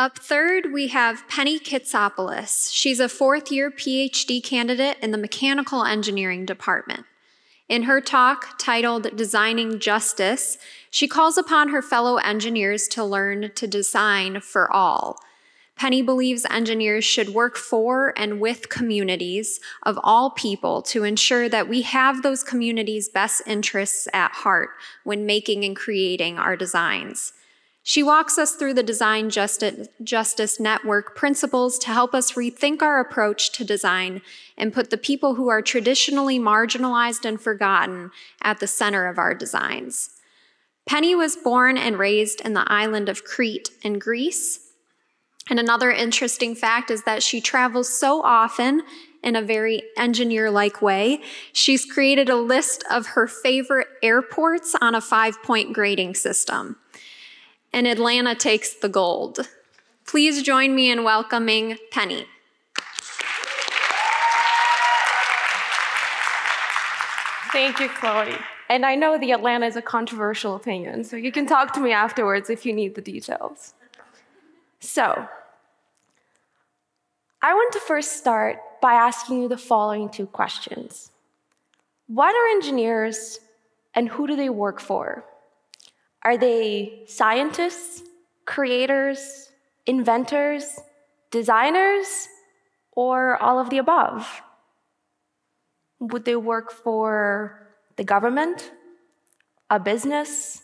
Up third, we have Penny Kitsopoulos. She's a fourth year PhD candidate in the mechanical engineering department. In her talk titled Designing Justice, she calls upon her fellow engineers to learn to design for all. Penny believes engineers should work for and with communities of all people to ensure that we have those communities' best interests at heart when making and creating our designs. She walks us through the Design Justice, Network principles to help us rethink our approach to design and put the people who are traditionally marginalized and forgotten at the center of our designs. Penny was born and raised in the island of Crete in Greece. And another interesting fact is that she travels so often in a very engineer like way. She's created a list of her favorite airports on a five point grading system and Atlanta takes the gold. Please join me in welcoming Penny. Thank you, Chloe. And I know the Atlanta is a controversial opinion, so you can talk to me afterwards if you need the details. So, I want to first start by asking you the following two questions What are engineers, and who do they work for? Are they scientists, creators, inventors, designers, or all of the above? Would they work for the government, a business,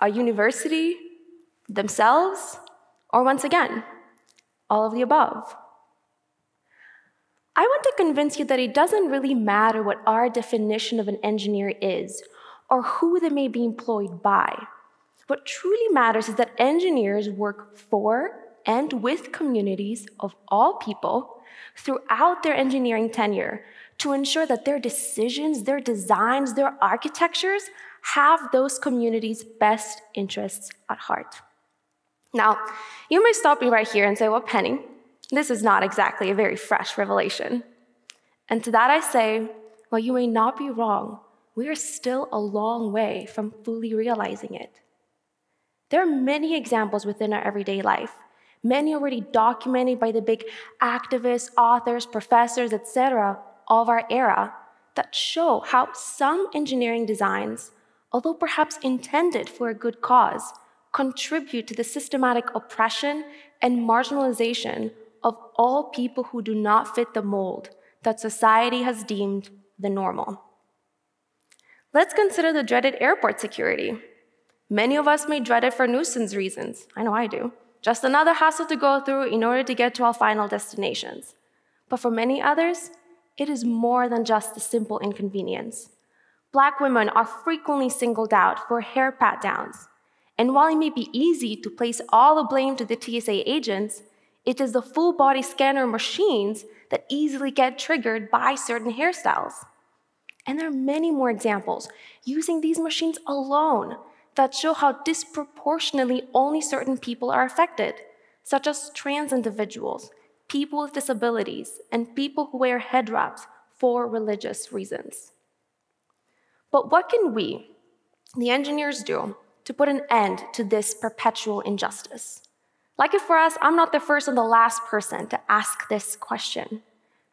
a university, themselves, or once again, all of the above? I want to convince you that it doesn't really matter what our definition of an engineer is or who they may be employed by. What truly matters is that engineers work for and with communities of all people throughout their engineering tenure to ensure that their decisions, their designs, their architectures have those communities' best interests at heart. Now, you may stop me right here and say, well, Penny, this is not exactly a very fresh revelation. And to that I say, well, you may not be wrong. We are still a long way from fully realizing it. There are many examples within our everyday life, many already documented by the big activists, authors, professors, etc. of our era that show how some engineering designs, although perhaps intended for a good cause, contribute to the systematic oppression and marginalization of all people who do not fit the mold that society has deemed the normal. Let's consider the dreaded airport security. Many of us may dread it for nuisance reasons. I know I do. Just another hassle to go through in order to get to our final destinations. But for many others, it is more than just a simple inconvenience. Black women are frequently singled out for hair pat downs. And while it may be easy to place all the blame to the TSA agents, it is the full body scanner machines that easily get triggered by certain hairstyles. And there are many more examples using these machines alone that show how disproportionately only certain people are affected, such as trans individuals, people with disabilities, and people who wear head wraps for religious reasons. But what can we, the engineers, do to put an end to this perpetual injustice? Lucky for us, I'm not the first and the last person to ask this question.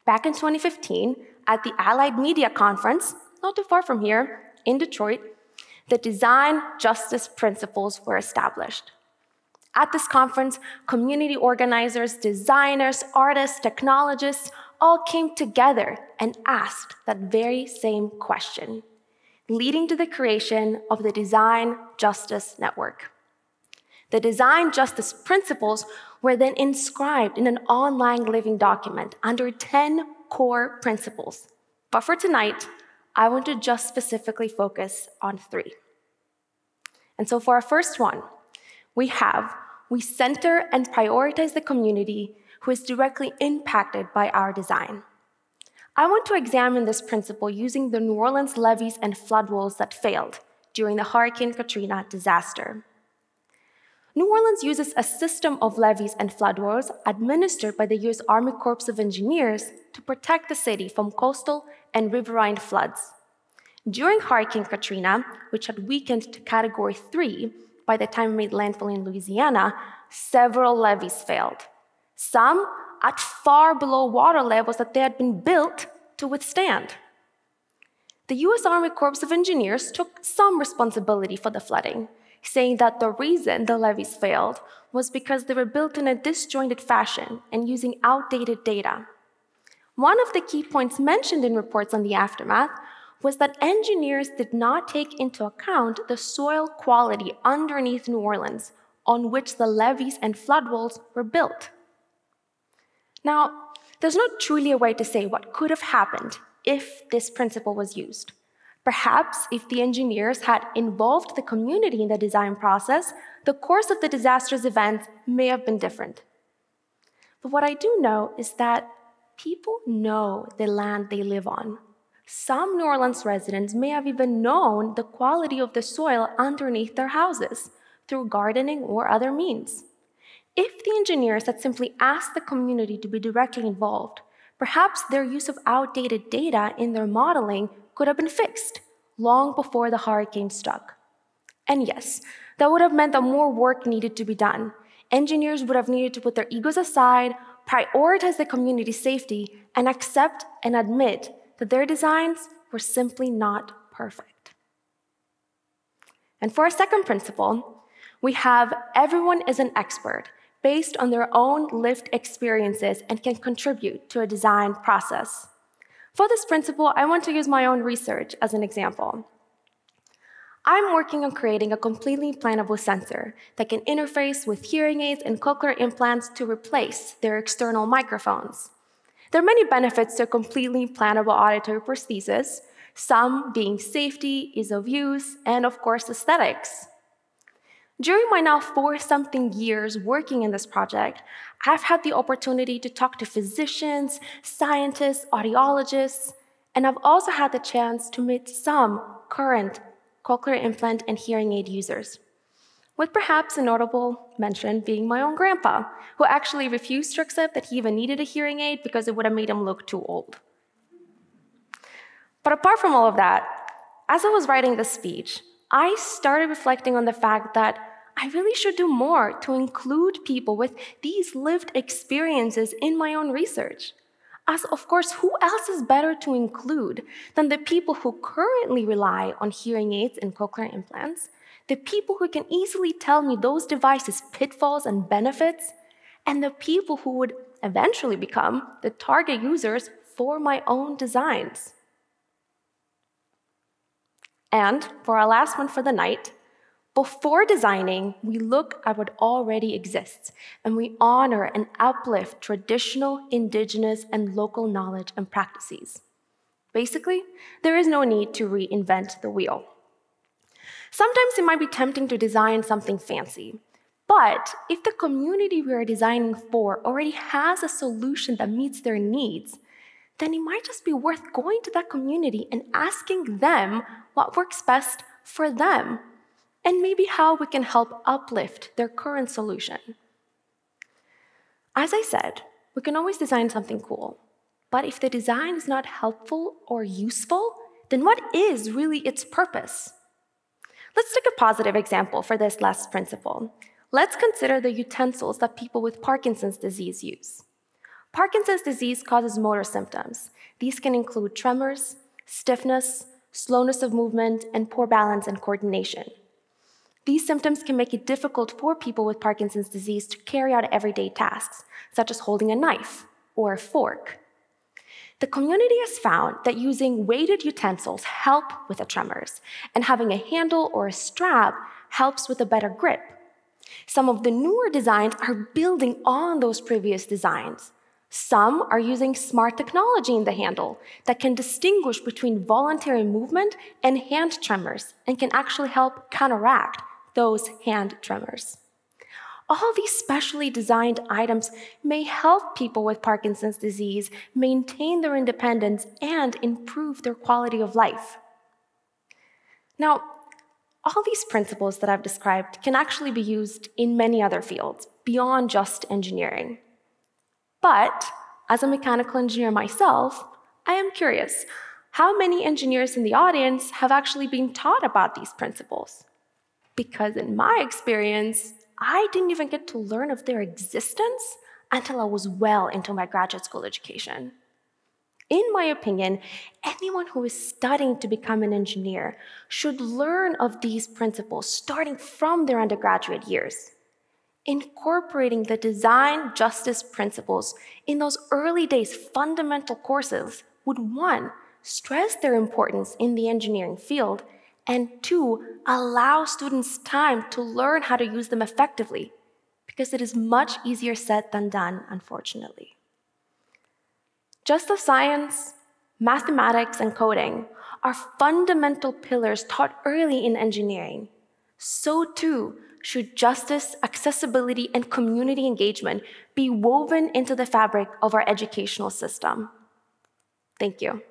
Back in 2015, at the Allied Media Conference, not too far from here, in Detroit, the design justice principles were established. At this conference, community organizers, designers, artists, technologists all came together and asked that very same question, leading to the creation of the Design Justice Network. The design justice principles were then inscribed in an online living document under 10 core principles. But for tonight, I want to just specifically focus on three. And so for our first one, we have we center and prioritize the community who is directly impacted by our design. I want to examine this principle using the New Orleans levees and flood walls that failed during the Hurricane Katrina disaster. New Orleans uses a system of levees and flood walls administered by the U.S. Army Corps of Engineers to protect the city from coastal and riverine floods. During Hurricane Katrina, which had weakened to Category 3 by the time it made landfall in Louisiana, several levees failed, some at far below water levels that they had been built to withstand. The US Army Corps of Engineers took some responsibility for the flooding, saying that the reason the levees failed was because they were built in a disjointed fashion and using outdated data. One of the key points mentioned in reports on the aftermath was that engineers did not take into account the soil quality underneath New Orleans on which the levees and flood walls were built. Now, there's not truly a way to say what could have happened if this principle was used. Perhaps if the engineers had involved the community in the design process, the course of the disastrous events may have been different. But what I do know is that people know the land they live on. Some New Orleans residents may have even known the quality of the soil underneath their houses through gardening or other means. If the engineers had simply asked the community to be directly involved, perhaps their use of outdated data in their modeling could have been fixed long before the hurricane struck. And yes, that would have meant that more work needed to be done. Engineers would have needed to put their egos aside, prioritize the community's safety, and accept and admit that their designs were simply not perfect. And for our second principle, we have everyone is an expert based on their own lived experiences and can contribute to a design process. For this principle, I want to use my own research as an example. I'm working on creating a completely implantable sensor that can interface with hearing aids and cochlear implants to replace their external microphones. There are many benefits to completely implantable auditory prosthesis, some being safety, ease of use, and of course, aesthetics. During my now four something years working in this project, I've had the opportunity to talk to physicians, scientists, audiologists, and I've also had the chance to meet some current cochlear implant and hearing aid users. With perhaps a notable mention being my own grandpa, who actually refused to accept that he even needed a hearing aid because it would have made him look too old. But apart from all of that, as I was writing this speech, I started reflecting on the fact that I really should do more to include people with these lived experiences in my own research. As, of course, who else is better to include than the people who currently rely on hearing aids and cochlear implants, the people who can easily tell me those devices' pitfalls and benefits, and the people who would eventually become the target users for my own designs. And for our last one for the night, before designing, we look at what already exists and we honor and uplift traditional, indigenous, and local knowledge and practices. Basically, there is no need to reinvent the wheel. Sometimes it might be tempting to design something fancy, but if the community we are designing for already has a solution that meets their needs, then it might just be worth going to that community and asking them what works best for them and maybe how we can help uplift their current solution. As I said, we can always design something cool, but if the design is not helpful or useful, then what is really its purpose? Let's take a positive example for this last principle. Let's consider the utensils that people with Parkinson's disease use. Parkinson's disease causes motor symptoms. These can include tremors, stiffness, slowness of movement, and poor balance and coordination. These symptoms can make it difficult for people with Parkinson's disease to carry out everyday tasks, such as holding a knife or a fork. The community has found that using weighted utensils help with the tremors, and having a handle or a strap helps with a better grip. Some of the newer designs are building on those previous designs. Some are using smart technology in the handle that can distinguish between voluntary movement and hand tremors and can actually help counteract those hand tremors. All these specially designed items may help people with Parkinson's disease maintain their independence and improve their quality of life. Now, all these principles that I've described can actually be used in many other fields beyond just engineering. But as a mechanical engineer myself, I am curious how many engineers in the audience have actually been taught about these principles? because in my experience, I didn't even get to learn of their existence until I was well into my graduate school education. In my opinion, anyone who is studying to become an engineer should learn of these principles starting from their undergraduate years. Incorporating the design justice principles in those early days fundamental courses would one, stress their importance in the engineering field, and two, allow students time to learn how to use them effectively, because it is much easier said than done, unfortunately. Just as science, mathematics, and coding are fundamental pillars taught early in engineering, so too should justice, accessibility, and community engagement be woven into the fabric of our educational system. Thank you.